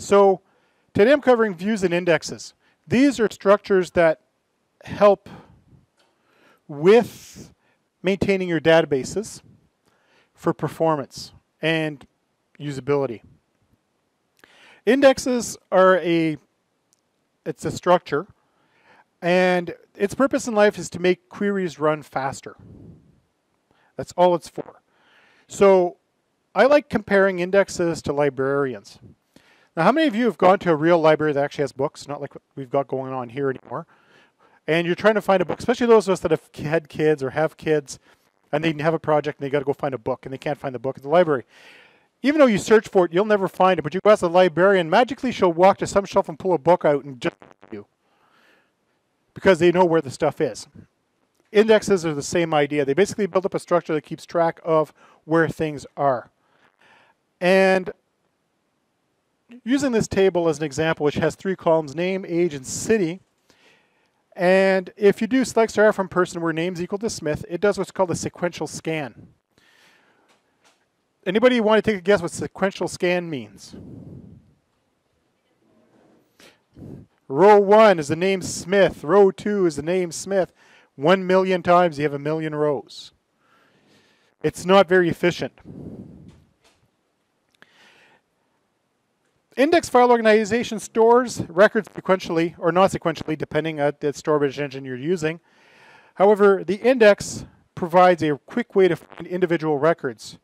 So today I'm covering views and indexes. These are structures that help with maintaining your databases for performance and usability. Indexes are a it's a structure and its purpose in life is to make queries run faster. That's all it's for. So I like comparing indexes to librarians. Now, how many of you have gone to a real library that actually has books, not like what we've got going on here anymore? And you're trying to find a book, especially those of us that have had kids or have kids, and they have a project and they got to go find a book and they can't find the book at the library. Even though you search for it, you'll never find it. But you go ask the librarian, magically she'll walk to some shelf and pull a book out and just you, because they know where the stuff is. Indexes are the same idea. They basically build up a structure that keeps track of where things are. And using this table as an example, which has three columns, name, age, and city, and if you do select star from person where names equal to Smith, it does what's called a sequential scan. Anybody want to take a guess what sequential scan means? Row one is the name Smith. Row two is the name Smith. One million times you have a million rows. It's not very efficient. Index file organization stores records sequentially or not sequentially, depending on the storage engine you're using. However, the index provides a quick way to find individual records.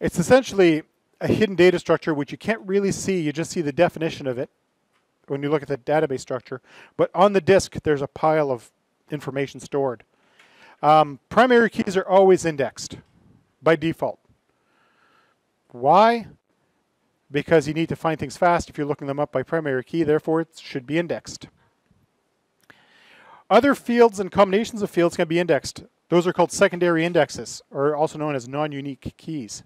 It's essentially a hidden data structure which you can't really see, you just see the definition of it when you look at the database structure. But on the disk, there's a pile of information stored. Um, primary keys are always indexed by default. Why? Because you need to find things fast if you're looking them up by primary key, therefore it should be indexed. Other fields and combinations of fields can be indexed. Those are called secondary indexes, or also known as non-unique keys.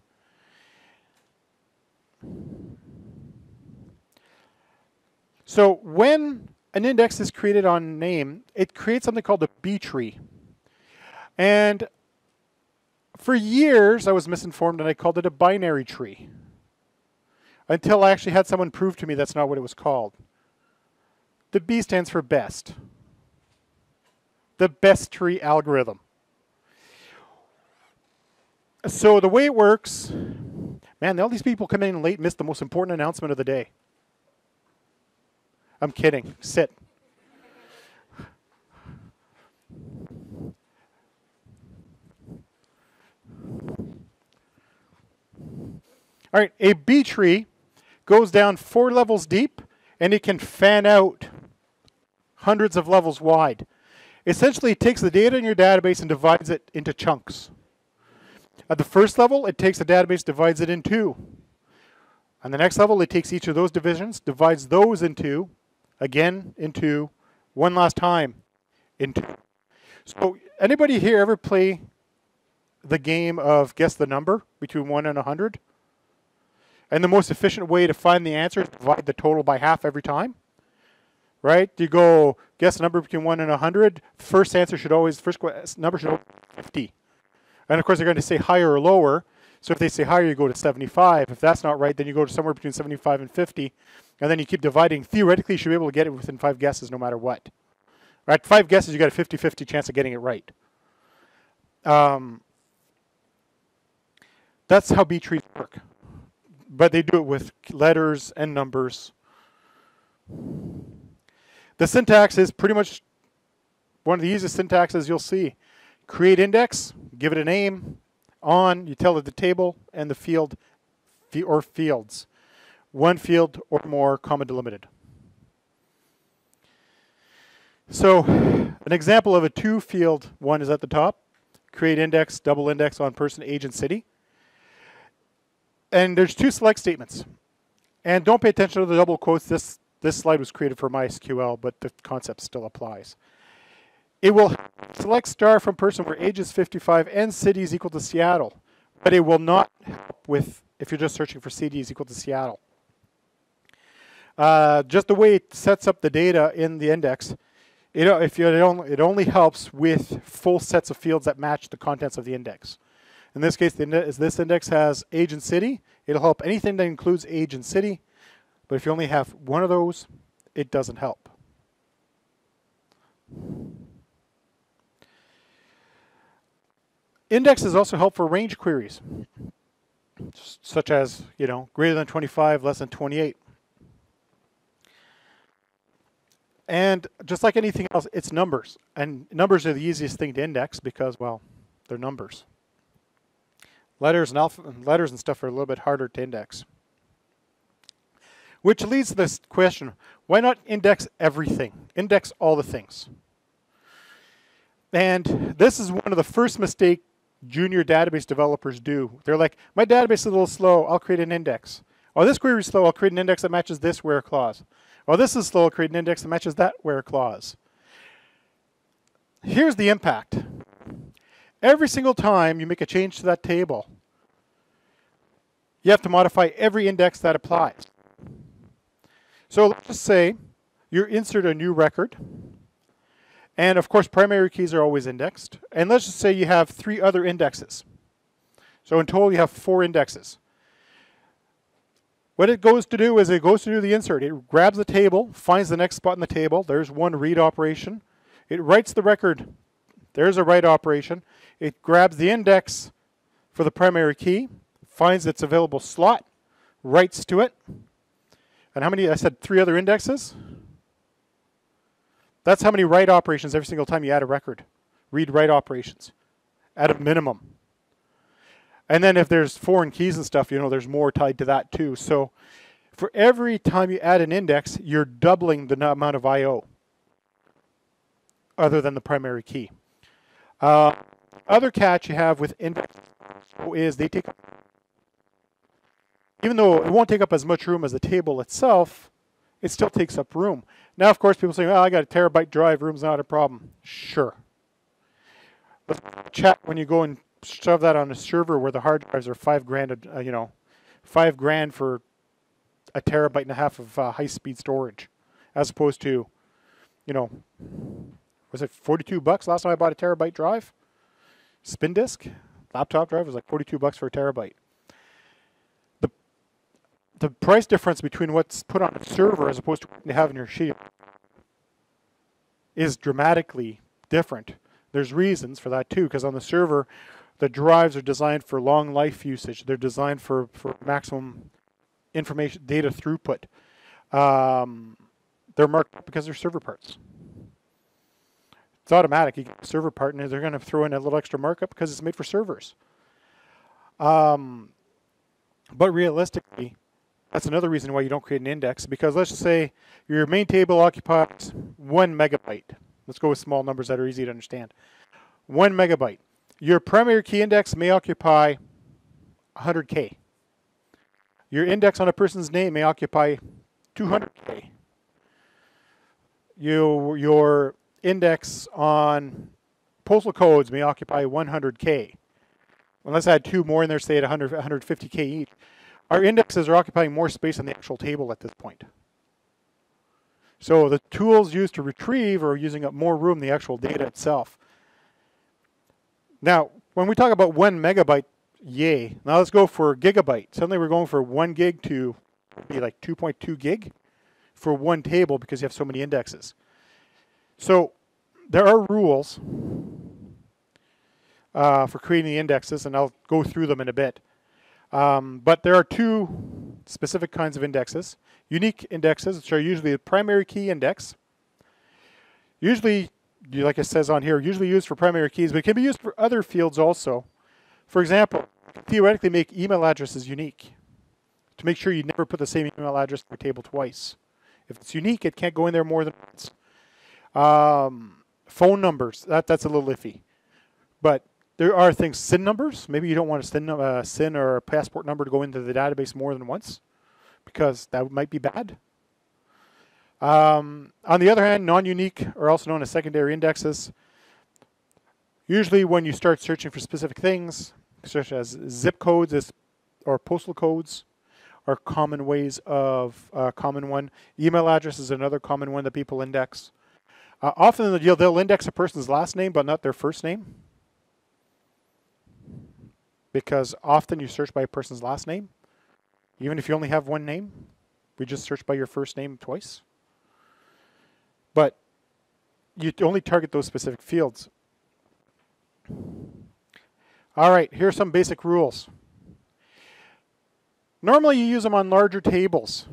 So when an index is created on name, it creates something called a B tree. And for years, I was misinformed and I called it a binary tree until I actually had someone prove to me that's not what it was called. The B stands for best. The best tree algorithm. So the way it works, man, all these people come in late missed the most important announcement of the day. I'm kidding. Sit. All right, a B tree goes down four levels deep and it can fan out hundreds of levels wide. Essentially, it takes the data in your database and divides it into chunks. At the first level, it takes the database, divides it in two. On the next level, it takes each of those divisions, divides those into, again, into, one last time, into. So, anybody here ever play the game of guess the number between 1 and 100? And the most efficient way to find the answer is divide the total by half every time. Right? You go guess a number between 1 and 100. First answer should always, first number should always be 50. And of course, they're going to say higher or lower. So if they say higher, you go to 75. If that's not right, then you go to somewhere between 75 and 50. And then you keep dividing. Theoretically, you should be able to get it within five guesses no matter what. Right? Five guesses, you got a 50-50 chance of getting it right. Um, that's how B trees work but they do it with letters and numbers. The syntax is pretty much one of the easiest syntaxes you'll see. Create index, give it a name, on, you tell it the table and the field or fields. One field or more, comma delimited. So an example of a two field one is at the top. Create index, double index on person, age, and city. And there's two select statements. And don't pay attention to the double quotes. This, this slide was created for MySQL, but the concept still applies. It will select star from person where age is 55 and city is equal to Seattle. But it will not help with if you're just searching for city is equal to Seattle. Uh, just the way it sets up the data in the index, it, if you, it, only, it only helps with full sets of fields that match the contents of the index. In this case, this index has age and city. It'll help anything that includes age and city. But if you only have one of those, it doesn't help. Indexes also help for range queries, such as, you know, greater than 25, less than 28. And just like anything else, it's numbers. And numbers are the easiest thing to index because, well, they're numbers. Letters and alpha, letters and stuff are a little bit harder to index. Which leads to this question, why not index everything? Index all the things. And this is one of the first mistake junior database developers do. They're like, my database is a little slow, I'll create an index. Oh, this query is slow, I'll create an index that matches this where clause. Oh, this is slow, I'll create an index that matches that where clause. Here's the impact. Every single time you make a change to that table, you have to modify every index that applies. So let's just say you insert a new record. And of course, primary keys are always indexed. And let's just say you have three other indexes. So in total, you have four indexes. What it goes to do is it goes to do the insert. It grabs the table, finds the next spot in the table. There's one read operation. It writes the record. There's a write operation. It grabs the index for the primary key, finds its available slot, writes to it. And how many? I said three other indexes. That's how many write operations every single time you add a record. Read write operations at a minimum. And then if there's foreign keys and stuff, you know, there's more tied to that too. So for every time you add an index, you're doubling the amount of I.O. other than the primary key. Uh, other catch you have with index is they take, even though it won't take up as much room as the table itself, it still takes up room. Now, of course, people say, well, I got a terabyte drive, room's not a problem. Sure. But check when you go and shove that on a server where the hard drives are five grand, uh, you know, five grand for a terabyte and a half of uh, high-speed storage, as opposed to, you know, was it 42 bucks last time I bought a terabyte drive? Spin disk, laptop drive was like 42 bucks for a terabyte. The the price difference between what's put on a server as opposed to what you have in your sheet is dramatically different. There's reasons for that too, because on the server, the drives are designed for long life usage. They're designed for, for maximum information data throughput. Um, they're marked because they're server parts. It's automatic. You get a server part, and they're going to throw in a little extra markup because it's made for servers. Um, but realistically, that's another reason why you don't create an index. Because let's just say your main table occupies one megabyte. Let's go with small numbers that are easy to understand. One megabyte. Your primary key index may occupy 100K. Your index on a person's name may occupy 200K. You, your index on postal codes may occupy 100K. Well, let's add two more in there, say at 100, 150K each. Our indexes are occupying more space on the actual table at this point. So the tools used to retrieve are using up more room than the actual data itself. Now, when we talk about one megabyte, yay. Now let's go for gigabyte. Suddenly we're going for one gig to be like 2.2 gig for one table because you have so many indexes. So there are rules uh, for creating the indexes, and I'll go through them in a bit. Um, but there are two specific kinds of indexes. Unique indexes, which are usually the primary key index. Usually like it says on here, usually used for primary keys, but it can be used for other fields also. For example, theoretically make email addresses unique to make sure you never put the same email address in your table twice. If it's unique, it can't go in there more than once. Um, phone numbers, that, that's a little iffy. But there are things, SIN numbers. Maybe you don't want a SIN, uh, SIN or a passport number to go into the database more than once because that might be bad. Um, on the other hand, non-unique are also known as secondary indexes. Usually when you start searching for specific things, such as zip codes or postal codes, are common ways of uh, common one. Email address is another common one that people index. Uh, often they'll, they'll index a person's last name but not their first name. Because often you search by a person's last name, even if you only have one name. We just search by your first name twice. But you only target those specific fields. All right, here are some basic rules. Normally you use them on larger tables.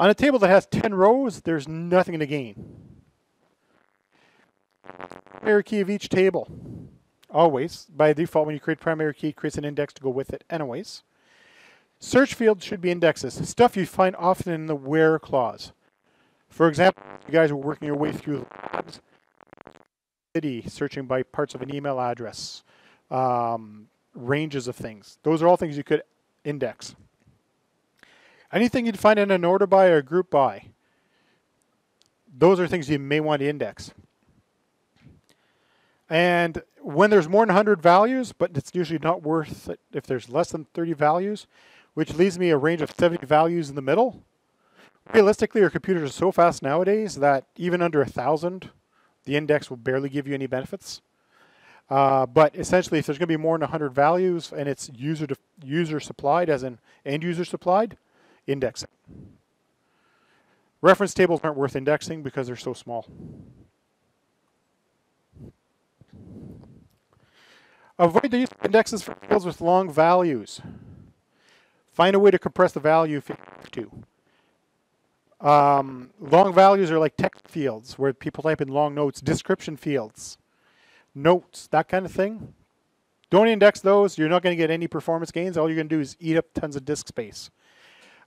On a table that has 10 rows, there's nothing to gain. Primary key of each table. Always. By default, when you create primary key, it creates an index to go with it anyways. Search fields should be indexes. Stuff you find often in the where clause. For example, you guys are working your way through labs, city, searching by parts of an email address, um, ranges of things. Those are all things you could index. Anything you'd find in an order by or a group by, those are things you may want to index. And when there's more than 100 values, but it's usually not worth it if there's less than 30 values, which leaves me a range of 70 values in the middle. Realistically, our computers are so fast nowadays that even under a 1,000, the index will barely give you any benefits. Uh, but essentially, if there's going to be more than 100 values and it's user user supplied, as in end user supplied, index it. Reference tables aren't worth indexing because they're so small. Avoid the use of indexes for fields with long values. Find a way to compress the value if you have to. Um, long values are like text fields where people type in long notes, description fields, notes, that kind of thing. Don't index those. You're not going to get any performance gains. All you're going to do is eat up tons of disk space.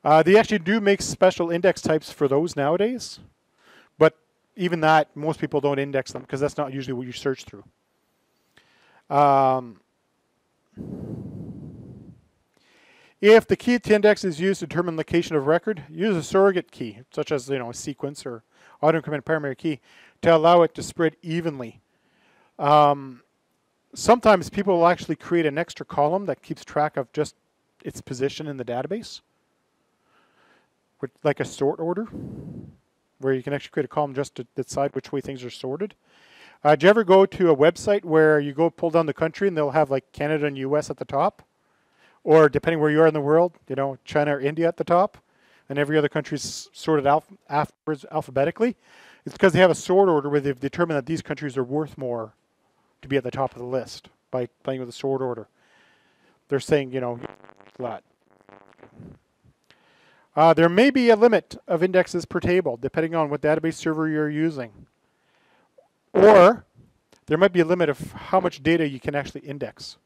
Uh, they actually do make special index types for those nowadays. But even that, most people don't index them because that's not usually what you search through. Um, if the key to index is used to determine location of record, use a surrogate key, such as you know a sequence or auto-increment primary key, to allow it to spread evenly. Um, sometimes people will actually create an extra column that keeps track of just its position in the database, like a sort order, where you can actually create a column just to decide which way things are sorted. Uh, do you ever go to a website where you go pull down the country and they'll have like Canada and US at the top? Or depending where you are in the world, you know, China or India at the top, and every other country is sorted alph afterwards alphabetically? It's because they have a sort order where they've determined that these countries are worth more to be at the top of the list by playing with a sort order. They're saying, you know, that. Uh, there may be a limit of indexes per table, depending on what database server you're using. Or there might be a limit of how much data you can actually index.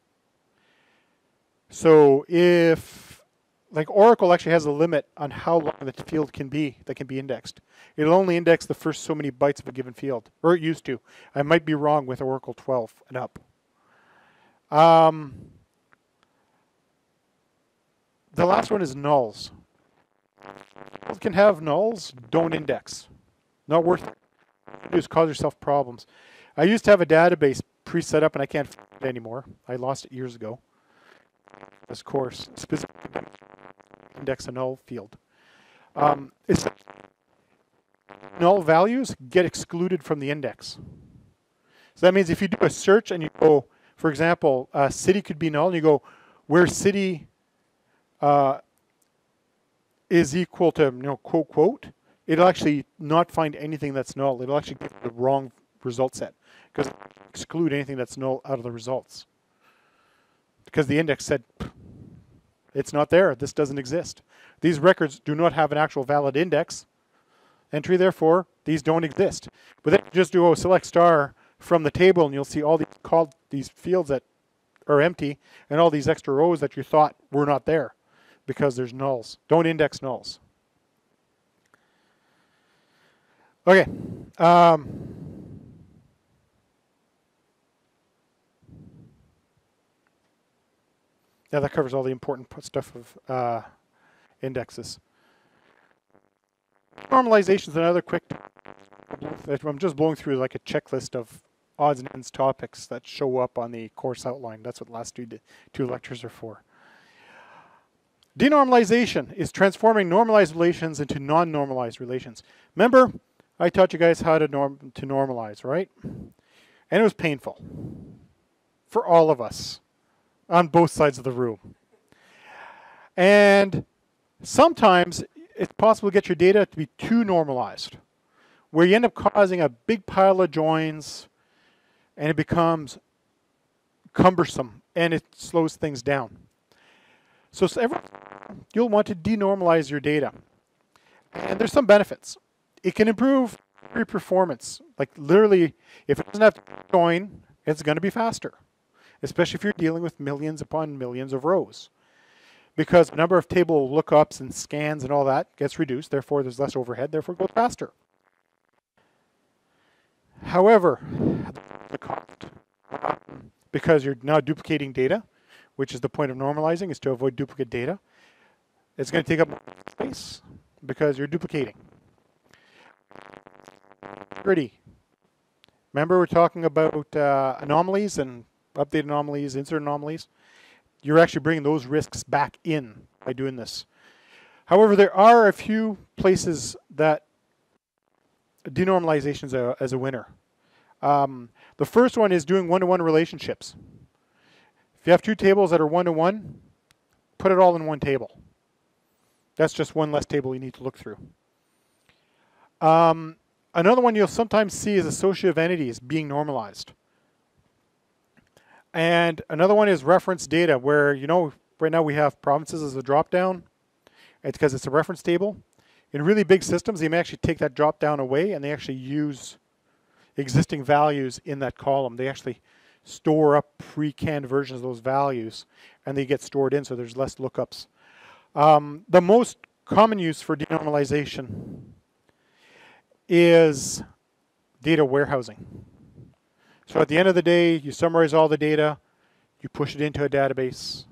So if, like Oracle actually has a limit on how long the field can be that can be indexed. It'll only index the first so many bytes of a given field, or it used to. I might be wrong with Oracle 12 and up. Um, the last one is nulls. Field can have nulls, don't index. Not worth it is cause yourself problems. I used to have a database pre-set up and I can't find it anymore. I lost it years ago. This course, specifically index a null field. Um, null values get excluded from the index. So that means if you do a search and you go, for example, uh, city could be null, and you go where city uh, is equal to, you know, quote, quote, it'll actually not find anything that's null. It'll actually give the wrong result set because exclude anything that's null out of the results. Because the index said it's not there. This doesn't exist. These records do not have an actual valid index entry. Therefore, these don't exist. But then just do a select star from the table, and you'll see all these called these fields that are empty, and all these extra rows that you thought were not there because there's nulls. Don't index nulls. Okay. Um, yeah, that covers all the important stuff of uh, indexes. Normalization is another quick. I'm just blowing through like a checklist of odds and ends topics that show up on the course outline. That's what last two, two lectures are for. Denormalization is transforming normalized relations into non-normalized relations. Remember, I taught you guys how to norm to normalize, right? And it was painful for all of us on both sides of the room. And Sometimes it's possible to get your data to be too normalized, where you end up causing a big pile of joins and it becomes cumbersome and it slows things down. So, every, you'll want to denormalize your data. And there's some benefits. It can improve your performance. Like literally, if it doesn't have to join, it's going to be faster, especially if you're dealing with millions upon millions of rows. Because the number of table lookups and scans and all that gets reduced, therefore there's less overhead, therefore it goes faster. However, the cost, because you're now duplicating data, which is the point of normalizing, is to avoid duplicate data. It's going to take up space because you're duplicating. Pretty. Remember we're talking about uh, anomalies and update anomalies, insert anomalies. You're actually bringing those risks back in by doing this. However, there are a few places that denormalization is a, as a winner. Um, the first one is doing one-to-one -one relationships. If you have two tables that are one-to-one, put it all in one table. That's just one less table you need to look through. Um, another one you'll sometimes see is associative entities being normalized. And another one is reference data, where, you know, right now we have provinces as a drop-down. It's because it's a reference table. In really big systems, they may actually take that drop-down away and they actually use existing values in that column. They actually store up pre-canned versions of those values and they get stored in so there's less lookups. Um, the most common use for denormalization is data warehousing. So at the end of the day, you summarize all the data, you push it into a database.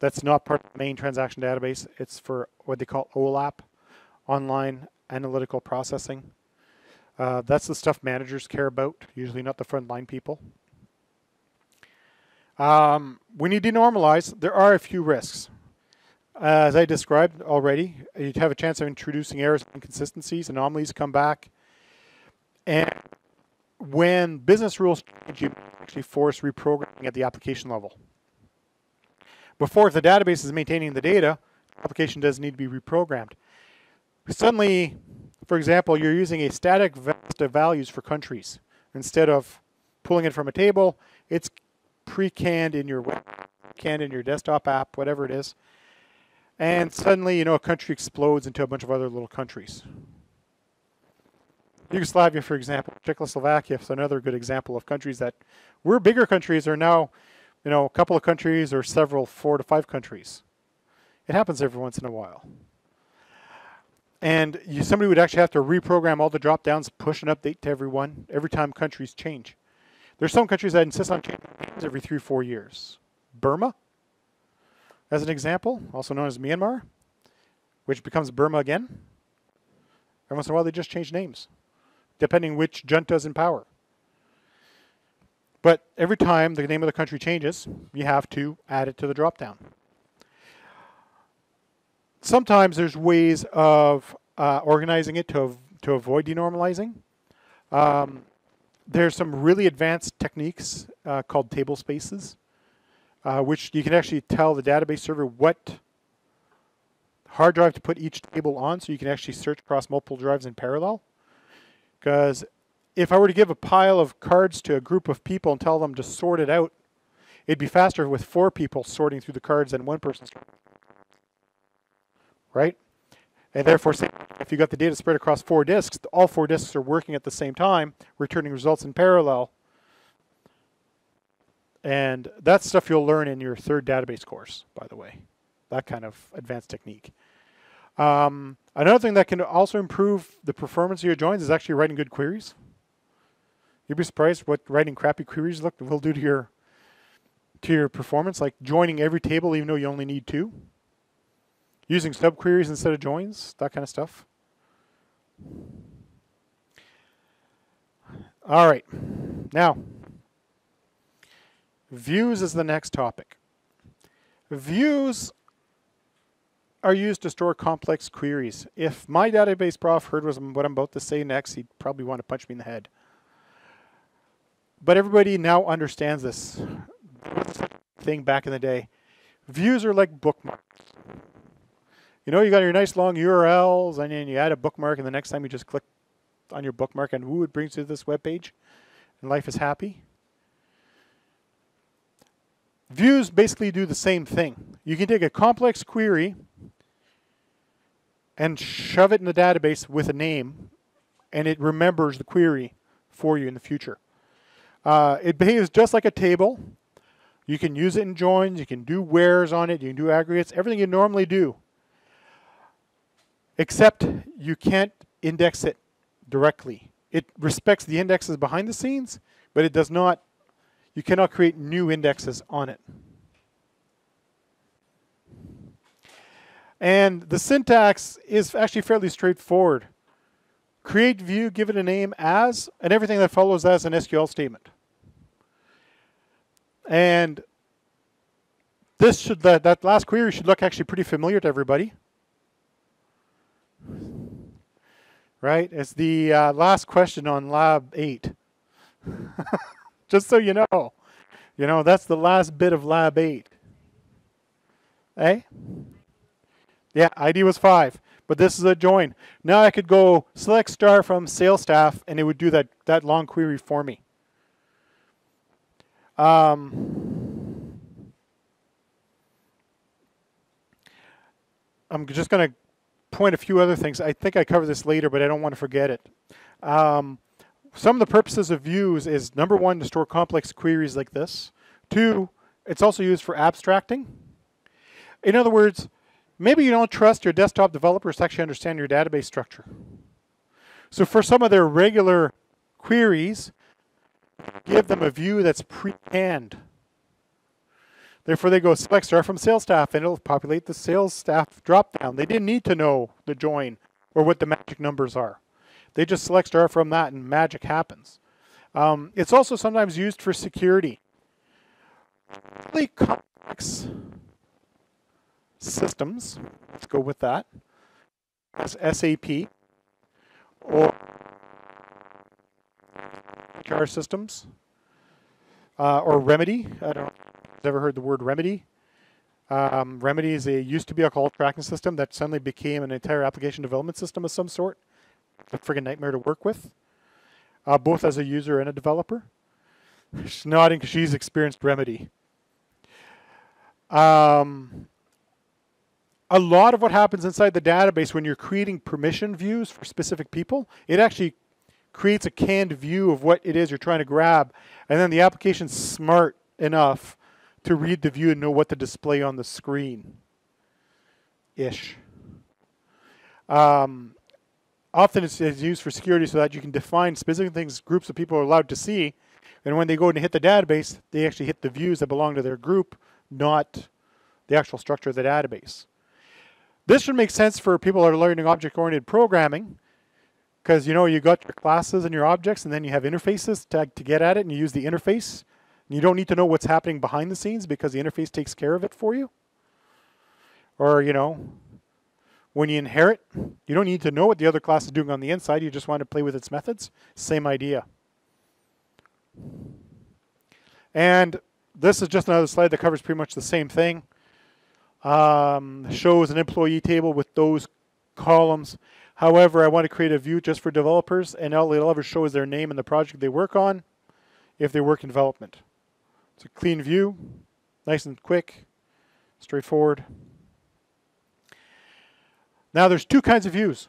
That's not part of the main transaction database. It's for what they call OLAP, online analytical processing. Uh, that's the stuff managers care about, usually not the frontline people. Um, when you denormalize, there are a few risks. Uh, as I described already, you'd have a chance of introducing errors, inconsistencies, anomalies come back. And when business rules change, you actually force reprogramming at the application level. Before, if the database is maintaining the data, application does need to be reprogrammed. Suddenly, for example, you're using a static list of values for countries. Instead of pulling it from a table, it's pre-canned in your web, canned in your desktop app, whatever it is. And suddenly, you know, a country explodes into a bunch of other little countries. Yugoslavia, for example, Czechoslovakia is another good example of countries that were bigger countries are now, you know, a couple of countries or several, four to five countries. It happens every once in a while. And you, somebody would actually have to reprogram all the drop downs, push an update to everyone every time countries change. There's some countries that insist on changing every three, four years. Burma, as an example, also known as Myanmar, which becomes Burma again. Every once in a while, they just change names, depending which junta's in power. But every time the name of the country changes, you have to add it to the drop-down sometimes there's ways of uh, organizing it to, to avoid denormalizing. Um, there's some really advanced techniques uh, called table spaces, uh, which you can actually tell the database server what hard drive to put each table on so you can actually search across multiple drives in parallel. Because if I were to give a pile of cards to a group of people and tell them to sort it out, it'd be faster with four people sorting through the cards than one person right? And therefore, if you got the data spread across four disks, all four disks are working at the same time, returning results in parallel. And that's stuff you'll learn in your third database course, by the way, that kind of advanced technique. Um, another thing that can also improve the performance of your joins is actually writing good queries. You'd be surprised what writing crappy queries look will do to your to your performance, like joining every table even though you only need two using subqueries instead of joins, that kind of stuff. All right, now, views is the next topic. Views are used to store complex queries. If my database prof heard what I'm about to say next, he'd probably want to punch me in the head. But everybody now understands this thing back in the day. Views are like bookmarks. You know, you got your nice long URLs, and then you add a bookmark, and the next time you just click on your bookmark, and who it brings you to this web page, and life is happy. Views basically do the same thing. You can take a complex query and shove it in the database with a name, and it remembers the query for you in the future. Uh, it behaves just like a table. You can use it in joins, you can do wheres on it, you can do aggregates, everything you normally do. Except you can't index it directly. It respects the indexes behind the scenes, but it does not, you cannot create new indexes on it. And the syntax is actually fairly straightforward. Create view, give it a name as, and everything that follows as an SQL statement. And this should that, that last query should look actually pretty familiar to everybody. Right? It's the uh, last question on lab 8. Just so you know. You know, that's the last bit of lab 8. Eh? Yeah, ID was 5. But this is a join. Now I could go select star from sales staff and it would do that, that long query for me. Um, I'm just going to point a few other things. I think I cover this later, but I don't want to forget it. Um, some of the purposes of views is number one, to store complex queries like this. Two, it's also used for abstracting. In other words, Maybe you don't trust your desktop developers to actually understand your database structure. So for some of their regular queries, give them a view that's pre-canned. Therefore, they go select star from sales staff, and it'll populate the sales staff dropdown. They didn't need to know the join or what the magic numbers are. They just select star from that, and magic happens. Um, it's also sometimes used for security. Really complex systems, let's go with that, as SAP, or HR systems, uh, or Remedy. I don't ever heard the word Remedy. Um, Remedy is a used to be a call tracking system that suddenly became an entire application development system of some sort. A friggin' nightmare to work with, uh, both as a user and a developer. She's nodding because she's experienced Remedy. Um, a lot of what happens inside the database when you're creating permission views for specific people, it actually creates a canned view of what it is you're trying to grab. And then the application's smart enough to read the view and know what to display on the screen. Ish. Um, often it's, it's, used for security so that you can define specific things groups of people are allowed to see. And when they go and hit the database, they actually hit the views that belong to their group, not the actual structure of the database. This should make sense for people that are learning object-oriented programming because you know you got your classes and your objects and then you have interfaces to, to get at it and you use the interface. And you don't need to know what's happening behind the scenes because the interface takes care of it for you. Or, you know, when you inherit, you don't need to know what the other class is doing on the inside. You just want to play with its methods. Same idea. And this is just another slide that covers pretty much the same thing um, shows an employee table with those columns. However, I want to create a view just for developers, and all it'll ever show is their name and the project they work on if they work in development. It's a clean view, nice and quick, straightforward. Now there's two kinds of views.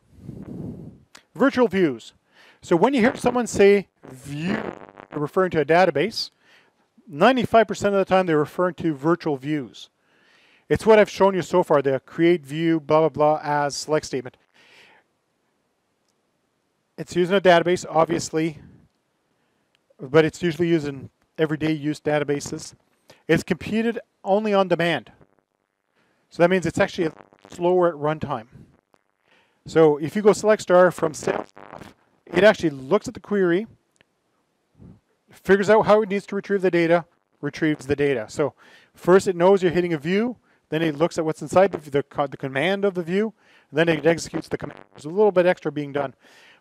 Virtual views. So when you hear someone say view, they're referring to a database, 95% of the time they're referring to virtual views. It's what I've shown you so far, the create view, blah, blah, blah, as select statement. It's using a database, obviously, but it's usually used in everyday use databases. It's computed only on demand. So that means it's actually slower at runtime. So if you go select star from sales, it actually looks at the query, figures out how it needs to retrieve the data, retrieves the data. So first it knows you're hitting a view, then it looks at what's inside the, the, the command of the view. then it executes the command. There's a little bit extra being done.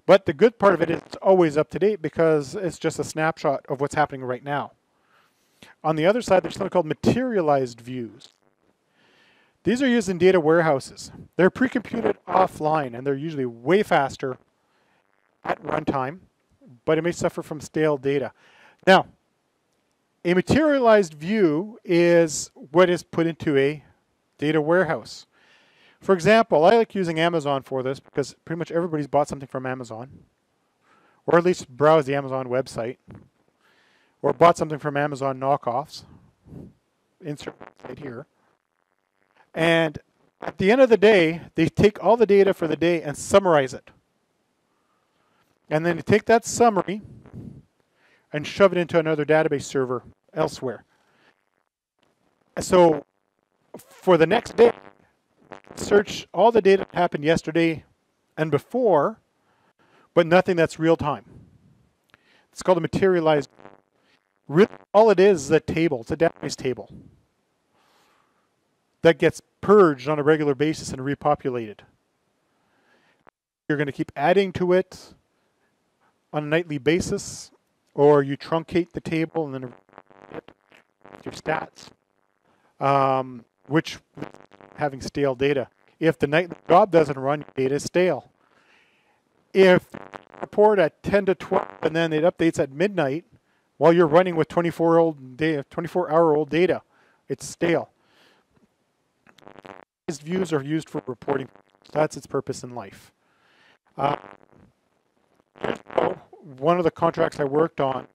But the good part of it is it's always up to date because it's just a snapshot of what's happening right now. On the other side, there's something called materialized views. These are used in data warehouses. They're pre-computed offline and they're usually way faster at runtime, but it may suffer from stale data. Now, a materialized view is what is put into a data warehouse. For example, I like using Amazon for this because pretty much everybody's bought something from Amazon, or at least browsed the Amazon website, or bought something from Amazon knockoffs. Insert right here. And at the end of the day, they take all the data for the day and summarize it. And then they take that summary and shove it into another database server elsewhere. So for the next day, search all the data that happened yesterday and before, but nothing that's real time. It's called a materialized. Really, all it is is a table. It's a database table that gets purged on a regular basis and repopulated. You're going to keep adding to it on a nightly basis, or you truncate the table and then your stats, um, which having stale data. If the nightly job doesn't run, data is stale. If report at 10 to 12 and then it updates at midnight while you're running with 24 old data, 24 hour old data, it's stale. Views are used for reporting. That's its purpose in life. Uh, one of the contracts I worked on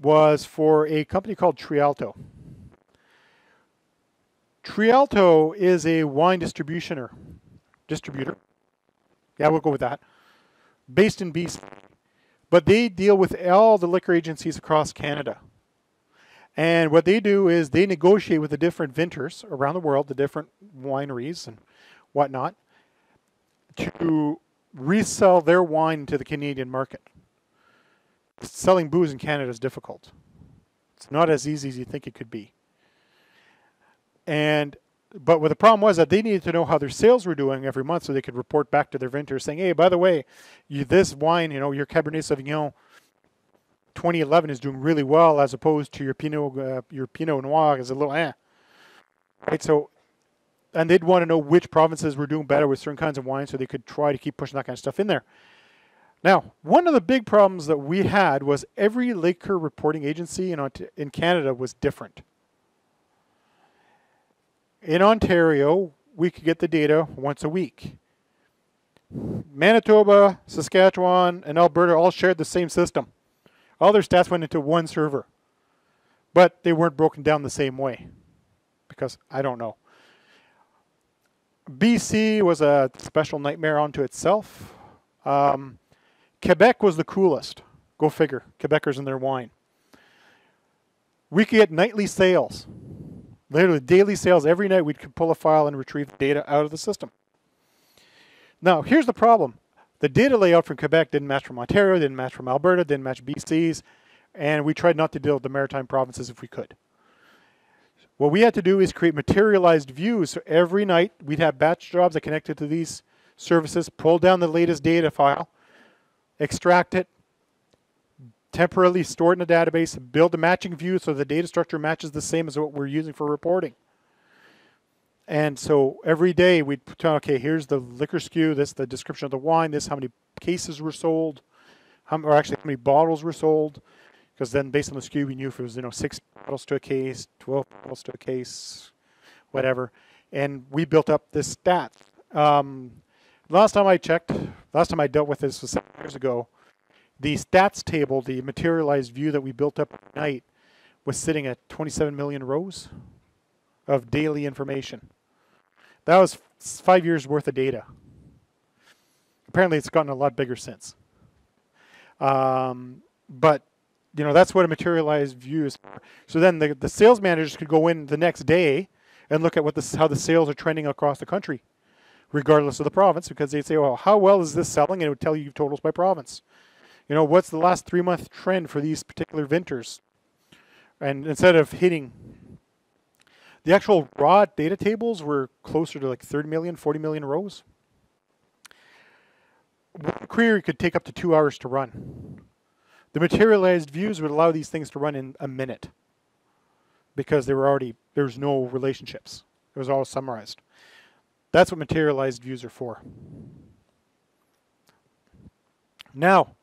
was for a company called Trialto. Trialto is a wine distributioner, distributor. Yeah, we'll go with that. Based in BC. But they deal with all the liquor agencies across Canada. And what they do is they negotiate with the different vintners around the world, the different wineries and whatnot, to resell their wine to the Canadian market. Selling booze in Canada is difficult. It's not as easy as you think it could be. And but what the problem was that they needed to know how their sales were doing every month so they could report back to their vendors saying, "Hey, by the way, you, this wine, you know, your Cabernet Sauvignon 2011 is doing really well as opposed to your Pinot uh, your Pinot Noir is a little eh." Right? So and they'd want to know which provinces were doing better with certain kinds of wine so they could try to keep pushing that kind of stuff in there. Now, one of the big problems that we had was every liquor reporting agency in, in Canada was different. In Ontario, we could get the data once a week. Manitoba, Saskatchewan, and Alberta all shared the same system. All their stats went into one server, but they weren't broken down the same way because I don't know. BC was a special nightmare unto itself. Um, Quebec was the coolest. Go figure. Quebecers and their wine. We could get nightly sales. Literally daily sales every night. We could pull a file and retrieve data out of the system. Now, here's the problem. The data layout from Quebec didn't match from Ontario, didn't match from Alberta, didn't match BC's, and we tried not to deal with the maritime provinces if we could. What we had to do is create materialized views. So every night we'd have batch jobs that connected to these services, pull down the latest data file, extract it, temporarily store it in a database, build a matching view so the data structure matches the same as what we're using for reporting. And so every day we'd put on, okay, here's the liquor SKU, this the description of the wine, this how many cases were sold, how, or actually how many bottles were sold, because then based on the SKU we knew if it was you know six bottles to a case, twelve bottles to a case, whatever. And we built up this stat. Um, last time I checked, last time I dealt with this was seven years ago the stats table, the materialized view that we built up at night, was sitting at 27 million rows of daily information. That was five years worth of data. Apparently, it's gotten a lot bigger since. Um, but you know that's what a materialized view is. For. So then the, the sales managers could go in the next day and look at what the, how the sales are trending across the country, regardless of the province, because they'd say, "Well, how well is this selling?" And it would tell you totals by province you know, what's the last three month trend for these particular vintners? And instead of hitting the actual raw data tables were closer to like 30 million, 40 million rows. One query could take up to two hours to run. The materialized views would allow these things to run in a minute because they were already, there was no relationships. It was all summarized. That's what materialized views are for. Now,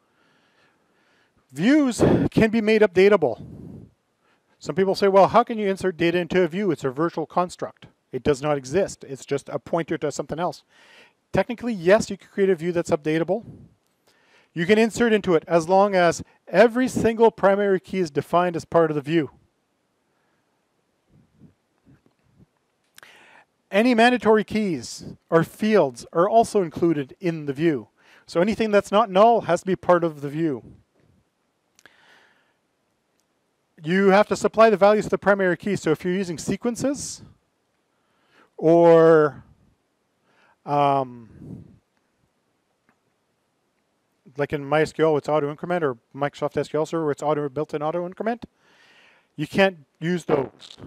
views can be made updatable. Some people say, well, how can you insert data into a view? It's a virtual construct. It does not exist. It's just a pointer to something else. Technically, yes, you can create a view that's updatable. You can insert into it as long as every single primary key is defined as part of the view. Any mandatory keys or fields are also included in the view. So anything that's not null has to be part of the view. You have to supply the values to the primary key. So if you're using sequences or um, like in MySQL, it's auto increment, or Microsoft SQL Server, it's auto built-in auto increment. You can't use those.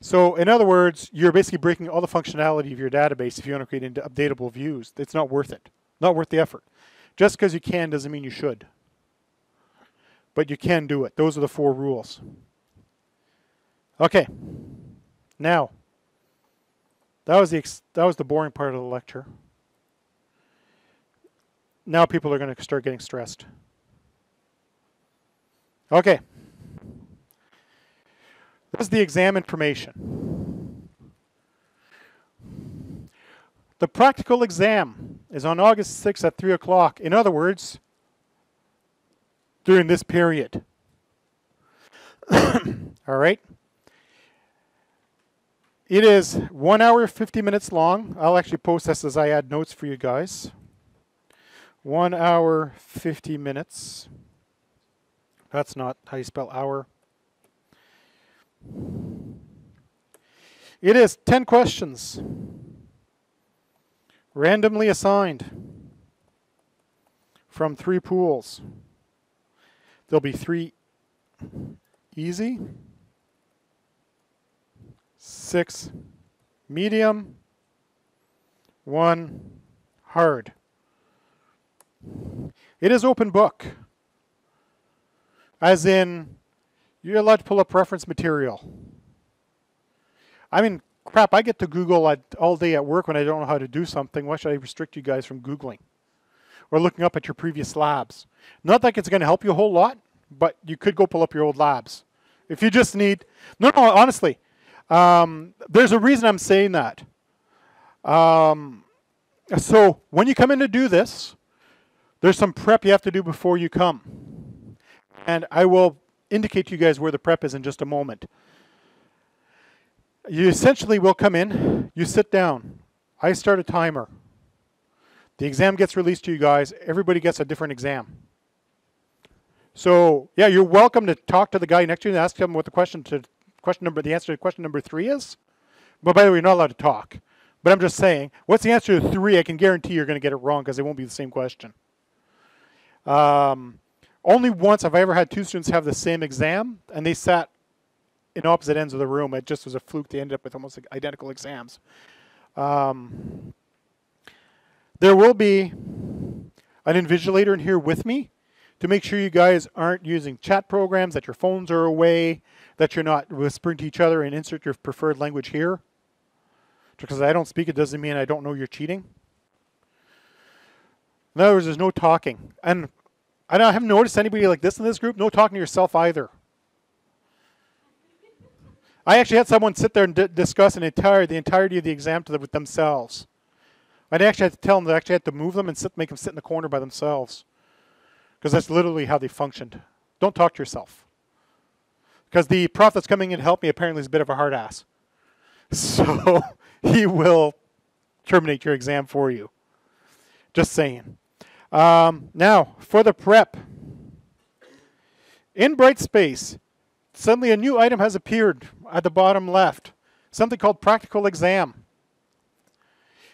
So in other words, you're basically breaking all the functionality of your database if you want to create into updatable views. It's not worth it. Not worth the effort. Just because you can doesn't mean you should. But you can do it. Those are the four rules. Okay. Now, that was the that was the boring part of the lecture. Now people are going to start getting stressed. Okay. This is the exam information. The practical exam is on August 6th at 3 o'clock. In other words, during this period. All right? It is 1 hour 50 minutes long. I'll actually post this as I add notes for you guys. 1 hour 50 minutes. That's not how you spell hour. It is 10 questions, randomly assigned from three pools. There'll be three easy, six medium, one hard. It is open book, as in you're allowed to pull up reference material. I mean, crap, I get to Google all day at work when I don't know how to do something. Why should I restrict you guys from Googling? Or looking up at your previous labs. Not like it's going to help you a whole lot, but you could go pull up your old labs. If you just need... No, no, honestly. Um, there's a reason I'm saying that. Um, so when you come in to do this, there's some prep you have to do before you come. And I will indicate to you guys where the prep is in just a moment. You essentially will come in, you sit down. I start a timer. The exam gets released to you guys. Everybody gets a different exam. So yeah, you're welcome to talk to the guy next to you and ask him what the question to question number the answer to question number three is. But by the way, you're not allowed to talk. But I'm just saying, what's the answer to three? I can guarantee you're going to get it wrong because it won't be the same question. Um, only once have I ever had two students have the same exam, and they sat in opposite ends of the room. It just was a fluke. They ended up with almost identical exams. Um, there will be an invigilator in here with me to make sure you guys aren't using chat programs, that your phones are away, that you're not whispering to each other and insert your preferred language here. Because I don't speak it doesn't mean I don't know you're cheating. In other words, there's no talking. And I haven't noticed anybody like this in this group. No talking to yourself either. I actually had someone sit there and discuss an entire the entirety of the exam the, with themselves. I actually had to tell them that I actually had to move them and sit, make them sit in the corner by themselves, because that's literally how they functioned. Don't talk to yourself, because the prof that's coming in to help me apparently is a bit of a hard ass, so he will terminate your exam for you. Just saying. Um, now, for the prep. In Brightspace, suddenly a new item has appeared at the bottom left, something called Practical Exam.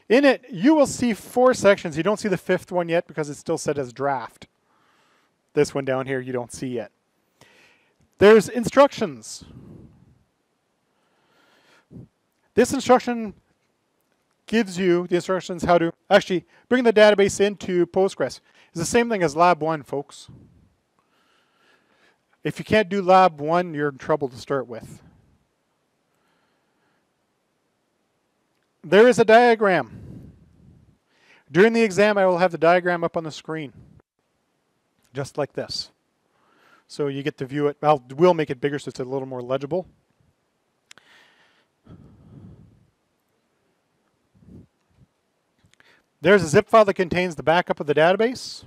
In it, you will see four sections. You don't see the fifth one yet because it's still set as draft. This one down here you don't see yet. There's instructions. This instruction gives you the instructions how to actually bring the database into Postgres. It's the same thing as Lab 1, folks. If you can't do Lab 1, you're in trouble to start with. There is a diagram. During the exam, I will have the diagram up on the screen, just like this. So you get to view it. I'll, we'll make it bigger so it's a little more legible. There's a zip file that contains the backup of the database.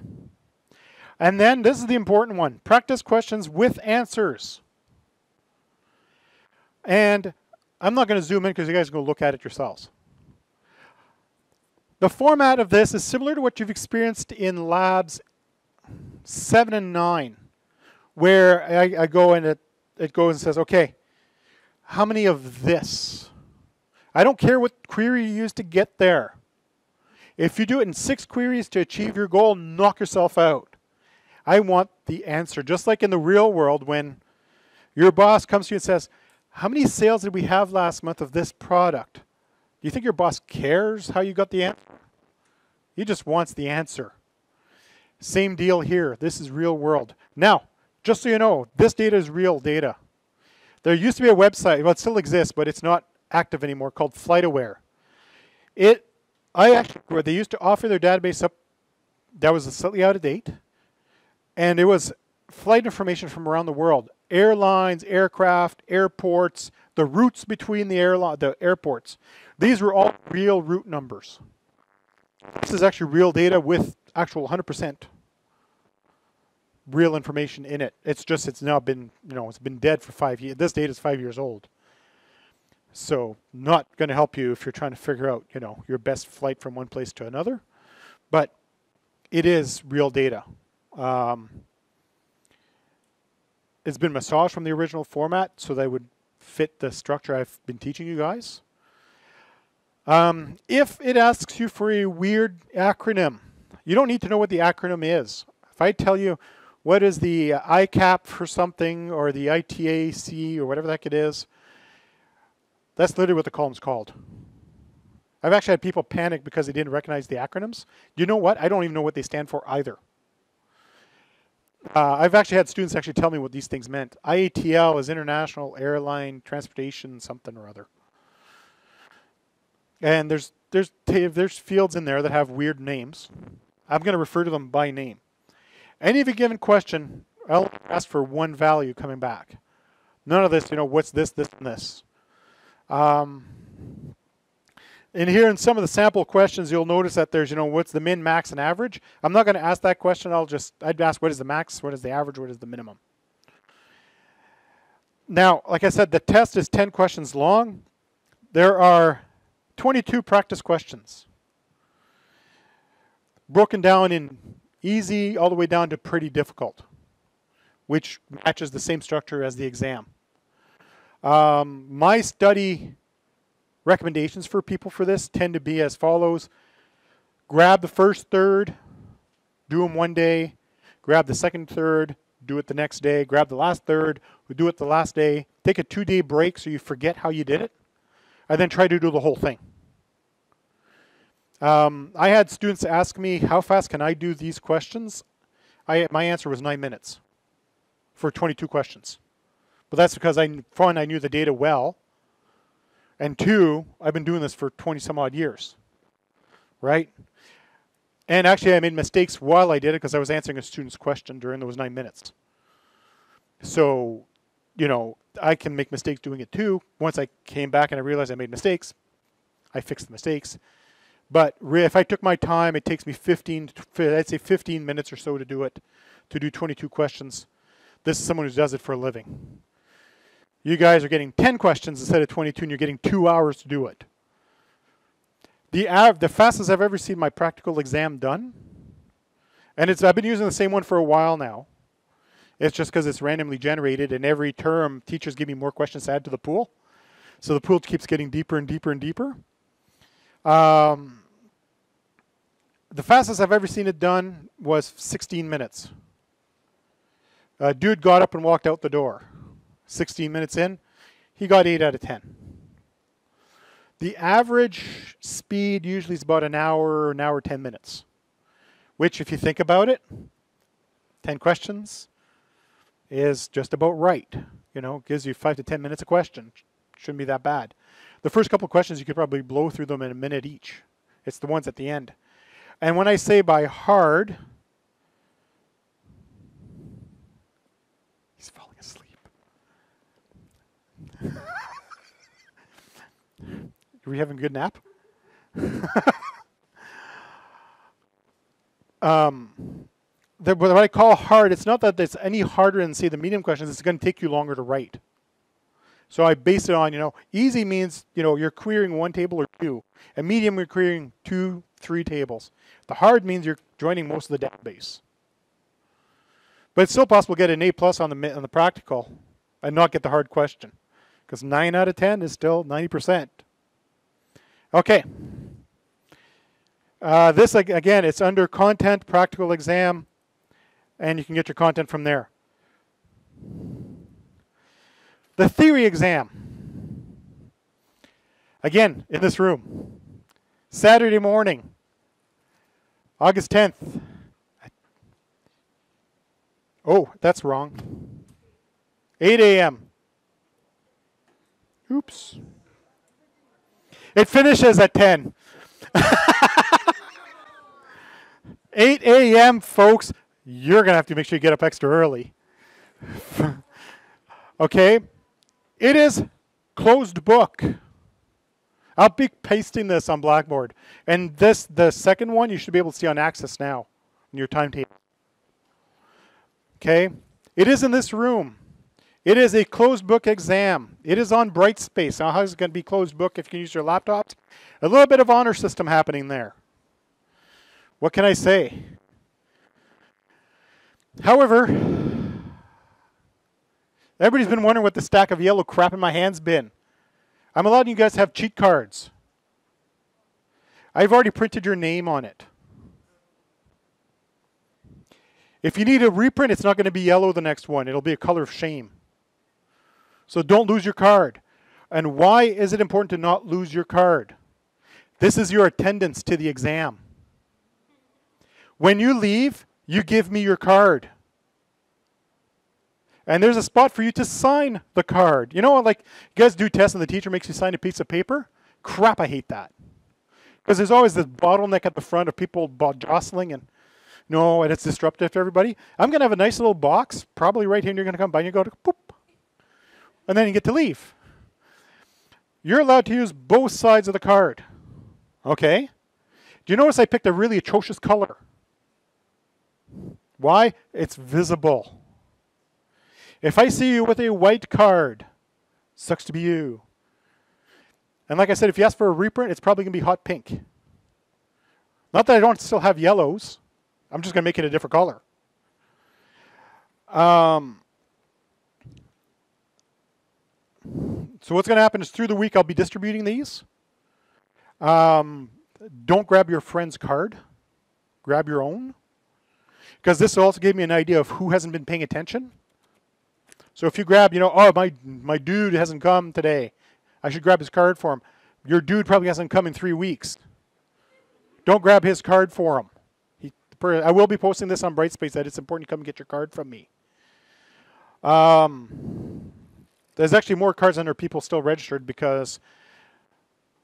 And then this is the important one practice questions with answers. And I'm not going to zoom in because you guys go look at it yourselves. The format of this is similar to what you've experienced in labs 7 and 9, where I, I go and it, it goes and says, okay, how many of this? I don't care what query you use to get there. If you do it in six queries to achieve your goal, knock yourself out. I want the answer. Just like in the real world, when your boss comes to you and says, How many sales did we have last month of this product? Do you think your boss cares how you got the answer? He just wants the answer. Same deal here. This is real world. Now, just so you know, this data is real data. There used to be a website, well, it still exists, but it's not active anymore, called FlightAware. It I actually, they used to offer their database up, that was slightly out of date, and it was flight information from around the world airlines, aircraft, airports, the routes between the airline, the airports. These were all real route numbers. This is actually real data with actual 100% real information in it. It's just it's now been you know it's been dead for five years. This data is five years old. So not going to help you if you're trying to figure out, you know, your best flight from one place to another, but it is real data. Um, it's been massaged from the original format so they would fit the structure I've been teaching you guys. Um, if it asks you for a weird acronym, you don't need to know what the acronym is. If I tell you what is the ICAO for something or the ITAC or whatever the heck it is, that's literally what the column's called. I've actually had people panic because they didn't recognize the acronyms. You know what? I don't even know what they stand for either. Uh, I've actually had students actually tell me what these things meant. IATA is International Airline Transportation something or other. And there's there's there's fields in there that have weird names. I'm going to refer to them by name. Any of a given question, I'll ask for one value coming back. None of this, you know, what's this, this, and this. Um, and here in some of the sample questions, you'll notice that there's, you know, what's the min, max, and average. I'm not going to ask that question. I'll just, I'd ask what is the max, what is the average, what is the minimum. Now, like I said, the test is 10 questions long. There are 22 practice questions broken down in easy all the way down to pretty difficult, which matches the same structure as the exam. Um, my study recommendations for people for this tend to be as follows. Grab the first third, do them one day. Grab the second third, do it the next day. Grab the last third, do it the last day. Take a two day break so you forget how you did it. And then try to do the whole thing. Um, I had students ask me, how fast can I do these questions? I, my answer was nine minutes for 22 questions. But that's because I, one, I knew the data well, and two, I've been doing this for 20 some odd years, right? And actually, I made mistakes while I did it because I was answering a student's question during those nine minutes. So, you know, I can make mistakes doing it too. Once I came back and I realized I made mistakes, I fixed the mistakes. But if I took my time, it takes me 15, I'd say 15 minutes or so to do it, to do 22 questions. This is someone who does it for a living. You guys are getting 10 questions instead of 22, and you're getting two hours to do it. The, av- the fastest I've ever seen my practical exam done, and it's I've been using the same one for a while now. It's just because it's randomly generated, and every term teachers give me more questions to add to the pool. So the pool keeps getting deeper and deeper and deeper. Um, the fastest I've ever seen it done was 16 minutes. A dude got up and walked out the door. 16 minutes in, he got 8 out of 10. The average speed usually is about an hour, an hour, 10 minutes, which, if you think about it, 10 questions is just about right. You know, gives you 5 to 10 minutes a question. shouldn't be that bad. The first couple questions, you could probably blow through them in a minute each. It's the ones at the end. And when I say by hard, he's falling asleep. Are we having a good nap? um, the, what I call hard, it's not that it's any harder than, say, the medium questions. It's going to take you longer to write. So I base it on, you know, easy means, you know, you're querying one table or two. And medium, you're querying two, three tables. The hard means you're joining most of the database. But it's still possible to get an A plus on the on the practical and not get the hard question. Because 9 out of 10 is still 90%. Okay. Uh, this, again, it's under content, practical exam, and you can get your content from there. The theory exam. Again, in this room. Saturday morning, August 10th. Oh, that's wrong. 8 a.m. Oops. It finishes at 10. 8 a.m., folks. You're going to have to make sure you get up extra early. okay? It is closed book. I'll be pasting this on Blackboard. And this, the second one, you should be able to see on ACSIS now in your timetable. Okay? It is in this room. It is a closed book exam. It is on Brightspace. Now, how is it going to be closed book if you can use your laptops? A little bit of honor system happening there. What can I say? However, everybody's been wondering what the stack of yellow crap in my hand's been. I'm allowing you guys to have cheat cards. I've already printed your name on it. If you need a reprint, it's not going to be yellow the next one. It'll be a color of shame. So don't lose your card. And why is it important to not lose your card? This is your attendance to the exam. When you leave, you give me your card. And there's a spot for you to sign the card. You know, what? like you guys do tests and the teacher makes you sign a piece of paper? Crap, I hate that. Because there's always this bottleneck at the front of people jostling and no, and it's disruptive to everybody. I'm going to have a nice little box, probably right here, and you're going to come by and you go boop, and then you get to leave. You're allowed to use both sides of the card. Okay? Do you notice I picked a really atrocious color? Why? It's visible. If I see you with a white card, sucks to be you. And like I said, if you ask for a reprint, it's probably going to be hot pink. Not that I don't still have yellows. I'm just going to make it a different color. Um, so what's going to happen is through the week I'll be distributing these. Um, don't grab your friend's card. Grab your own. Because this also gave me an idea of who hasn't been paying attention. So if you grab, you know, oh, my, my dude hasn't come today. I should grab his card for him. Your dude probably hasn't come in three weeks. Don't grab his card for him. He, I will be posting this on Brightspace that it's important to come and get your card from me. Um, there's actually more cards under people still registered because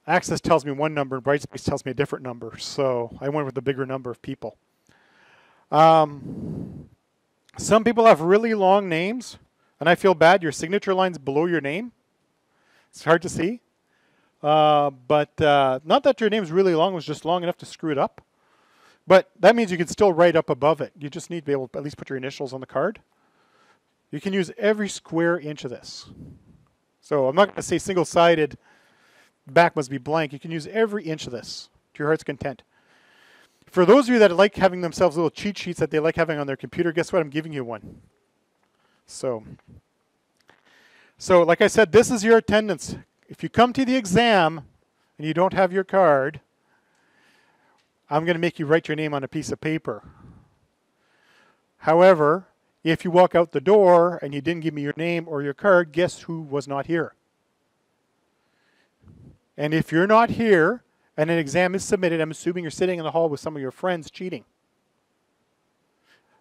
ACSIS tells me one number and Brightspace tells me a different number. So I went with the bigger number of people. Um, some people have really long names, and I feel bad. Your signature line's below your name. It's hard to see. Uh, but uh, not that your name's really long, it was just long enough to screw it up. But that means you can still write up above it. You just need to be able to at least put your initials on the card. You can use every square inch of this. So I'm not going to say single-sided, back must be blank. You can use every inch of this to your heart's content. For those of you that like having themselves little cheat sheets that they like having on their computer, guess what? I'm giving you one. So, so like I said, this is your attendance. If you come to the exam and you don't have your card, I'm going to make you write your name on a piece of paper. However, if you walk out the door and you didn't give me your name or your card, guess who was not here? And if you're not here, and an exam is submitted, I'm assuming you're sitting in the hall with some of your friends cheating.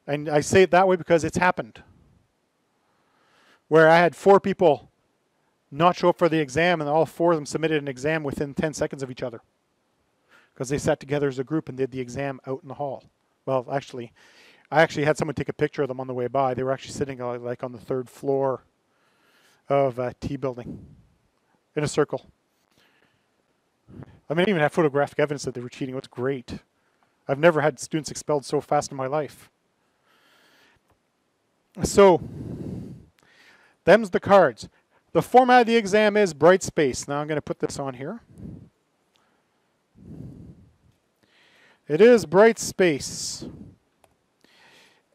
And I say it that way because it's happened. Where I had four people not show up for the exam, and all four of them submitted an exam within 10 seconds of each other because they sat together as a group and did the exam out in the hall. Well, actually, I actually had someone take a picture of them on the way by. They were actually sitting uh, like on the third floor of a T building in a circle. I mean, I even have photographic evidence that they were cheating. It's great. I've never had students expelled so fast in my life. So, them's the cards. The format of the exam is Brightspace. Now I'm going to put this on here. It is Brightspace.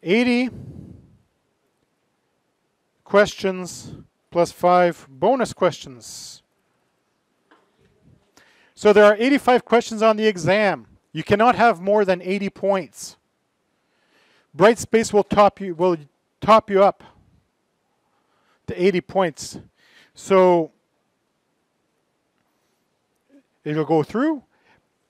80 questions plus 5 bonus questions. So there are 85 questions on the exam. You cannot have more than 80 points. Brightspace will top you will top you up to 80 points. So it'll go through.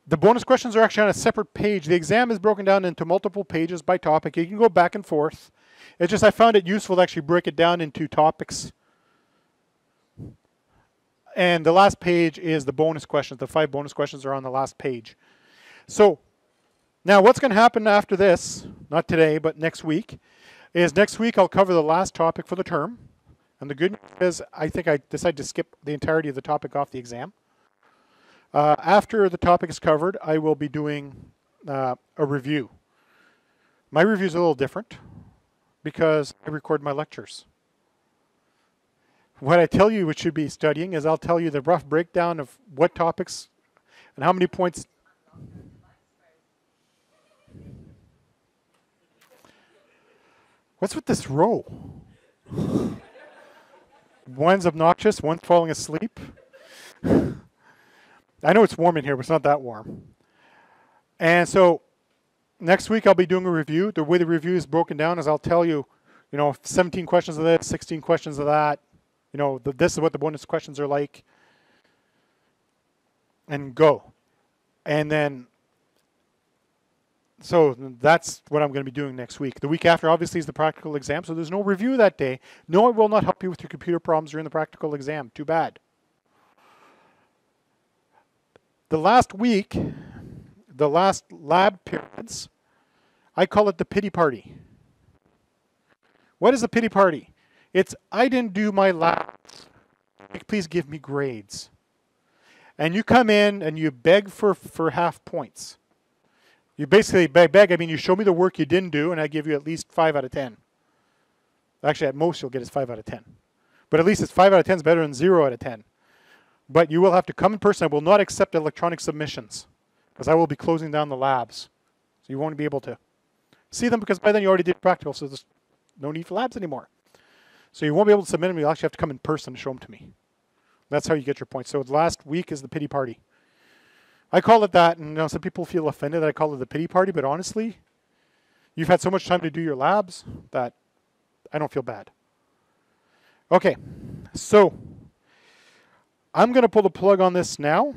The bonus questions are actually on a separate page. The exam is broken down into multiple pages by topic. You can go back and forth. It's just I found it useful to actually break it down into topics. And the last page is the bonus questions. The five bonus questions are on the last page. So now what's going to happen after this, not today, but next week, is next week I'll cover the last topic for the term. And the good news is I think I decided to skip the entirety of the topic off the exam. Uh, after the topic is covered, I will be doing uh, a review. My review is a little different because I record my lectures. What I tell you what should be studying is I'll tell you the rough breakdown of what topics and how many points. What's with this row? one's obnoxious, one's falling asleep. I know it's warm in here, but it's not that warm. And so next week I'll be doing a review. The way the review is broken down is I'll tell you, you know, 17 questions of this, 16 questions of that. You know, the, this is what the bonus questions are like. And go. And then, so that's what I'm going to be doing next week. The week after, obviously, is the practical exam, so there's no review that day. No, it will not help you with your computer problems during the practical exam. Too bad. The last week, the last lab periods, I call it the pity party. What is a pity party? It's I didn't do my labs. Please give me grades. And you come in and you beg for, for half points. You basically beg, beg, I mean, you show me the work you didn't do, and I give you at least 5 out of 10. Actually, at most, you'll get is 5 out of 10. But at least it's 5 out of 10 is better than 0 out of 10. But you will have to come in person. I will not accept electronic submissions because I will be closing down the labs. So you won't be able to see them because by then you already did practical, so there's no need for labs anymore. So you won't be able to submit them. You actually have to come in person to show them to me. That's how you get your points. So the last week is the pity party. I call it that, and you know, some people feel offended that I call it the pity party, but honestly, you've had so much time to do your labs that I don't feel bad. Okay, so I'm going to pull the plug on this now.